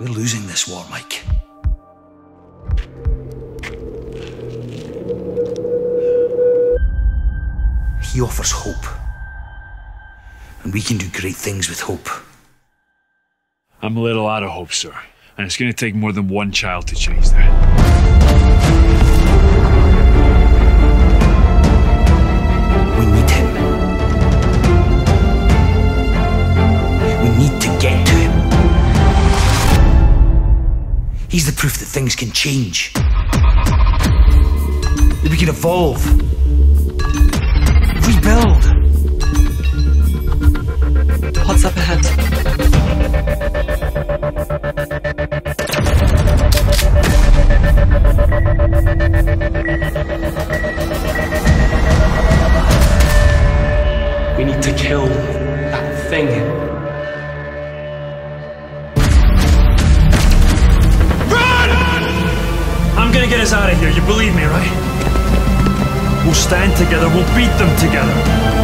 We're losing this war, Mike. He offers hope. And we can do great things with hope. I'm a little out of hope, sir. And it's gonna take more than one child to change that. He's the proof that things can change. That we can evolve. Rebuild. What's up ahead? We need to kill that thing. Gonna get us out of here, you believe me, right? We'll stand together, we'll beat them together.